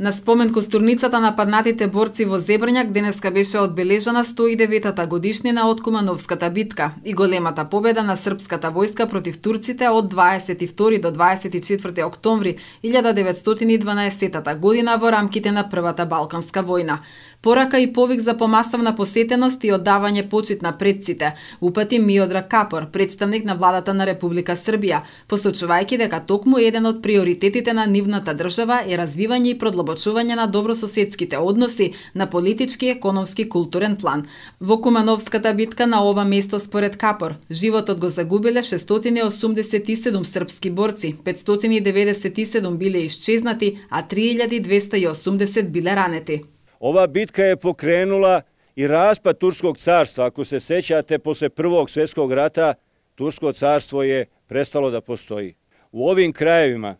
На спомен костурницата на паднатите борци во Зебрњак денеска беше одбележана 109-та годишнина од Кумановската битка и големата победа на српската војска против турците од 22 до 24 октомври 1912 година во рамките на Првата Балканска војна. Порака и повик за помасовна посетеност и оддавање почит на предците, упати Миодра Капор, представник на владата на Република Србија, посочувајќи дека токму еден од приоритетите на нивната држава е развивање и продлабочување на добрососедските односи на политички, економски, културен план. Во Кумановската битка на ова место според Капор, животот го загубиле 687 српски борци, 597 биле исчезнати, а 3280 биле ранети. Ова битка е покренула и распад Turskog царства. Ако се сеќате, после Првог светског рата, Турско царство je prestalo da postoji. U ovim krajevima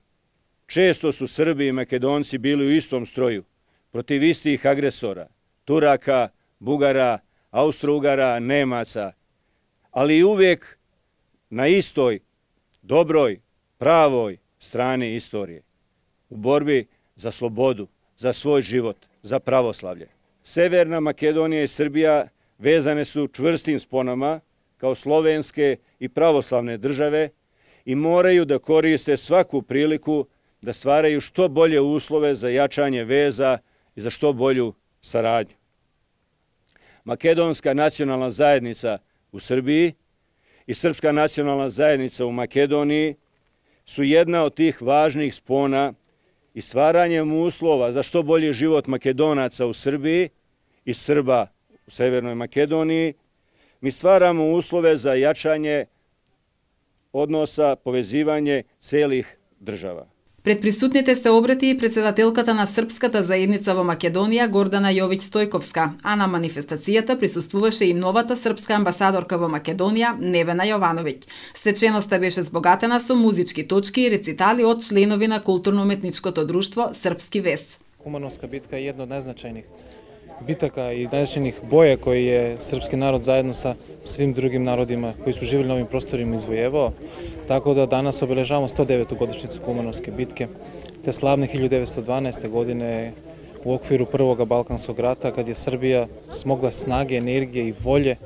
često su Srbi i Makedonci bili u istom stroju, protiv istih agresora, Turaka, Bugara, Austrougara, Nemaca, ali uvijek na istoj, dobroj, pravoj strani istorije, u borbi za slobodu, za svoj život za pravoslavlje. Severna Makedonija i Srbija vezane su čvrstim sponama kao slovenske i pravoslavne države i moraju da koriste svaku priliku da stvaraju što bolje uslove za jačanje veza i za što bolju saradnju. Makedonska nacionalna zajednica u Srbiji i Srpska nacionalna zajednica u Makedoniji su jedna od tih važnih spona i stvaranjem uslova za što bolji život Makedonaca u Srbiji i Srba u Severnoj Makedoniji, mi stvaramo uslove za jačanje odnosa, povezivanje celih država. Пред присутните се обрати и председателката на Српската заедница во Македонија Гордана Јовиќ Стојковска, а на манифестацијата присуствуваше и новата српска амбасадорка во Македонија Невена Јовановиќ. Свеченоста беше збогатена со музички точки и рецитали од членови на културно-уметничкото друштво Српски вес. Кумановска битка е една од најзначајних bitaka i najvećenih boja koji je srpski narod zajedno sa svim drugim narodima koji su živjeli na ovim prostorima izvojevao. Tako da danas obeležavamo 109. godišnicu Kumanovske bitke, te slavne 1912. godine u okviru Prvog Balkanskog rata, kad je Srbija smogla snage, energije i volje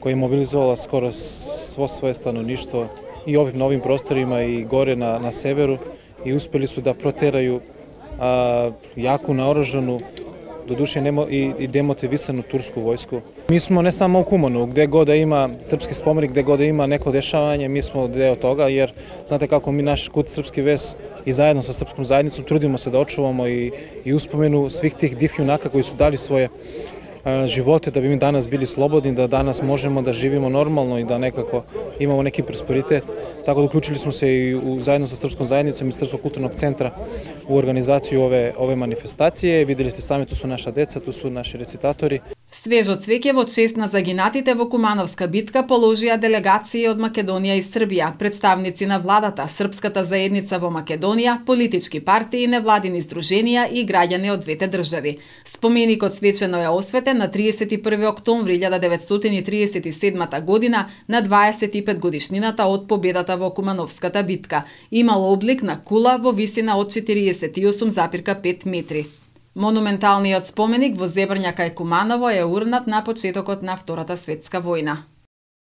koje je mobilizovala skoro svo svoje stanovništvo i ovim novim prostorima i gore na, na severu i uspeli su da proteraju jaku naoružanu duše i, i demotivisanu tursku vojsku. Mi smo ne samo u Kumanu, gde god da ima srpski spomenik, gde god da ima neko dešavanje, mi smo deo toga, jer znate kako mi naš kut srpski ves i zajedno sa srpskom zajednicom trudimo se da očuvamo i, i uspomenu svih tih div junaka koji su dali svoje živote da bi mi danas bili slobodni, da danas možemo da živimo normalno i da nekako imamo neki prosperitet. Tako da uključili smo se i u, zajedno sa Srpskom zajednicom i Srpskog kulturnog centra u organizaciju ove, ove manifestacije. Videli ste sami, tu su naša deca, tu su naši recitatori. Свежо цвеќе во чест на загинатите во Кумановска битка положија делегации од Македонија и Србија, представници на владата, Српската заедница во Македонија, политички партии, невладини здруженија и граѓани од двете држави. Споменикот свечено е осветен на 31 октомври 1937 година на 25 годишнината од победата во Кумановската битка. Имало облик на кула во висина од 48,5 метри. Монументалниот споменик во Зебрња кај Куманово е урнат на почетокот на Втората светска војна.